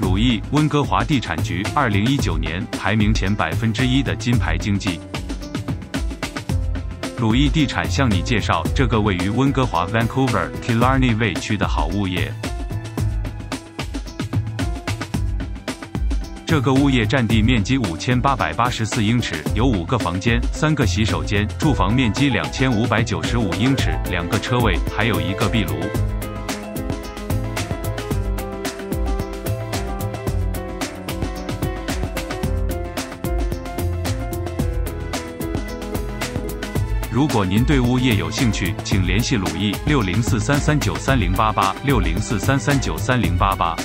鲁易温哥华地产局二零一九年排名前百分之一的金牌经济。鲁易地产向你介绍这个位于温哥华 Vancouver Killarney 位区的好物业。这个物业占地面积五千八百八十四英尺，有五个房间、三个洗手间，住房面积两千五百九十五英尺，两个车位，还有一个壁炉。如果您对物业有兴趣，请联系鲁易六零四三三九三零八八六零四三三九三零八八。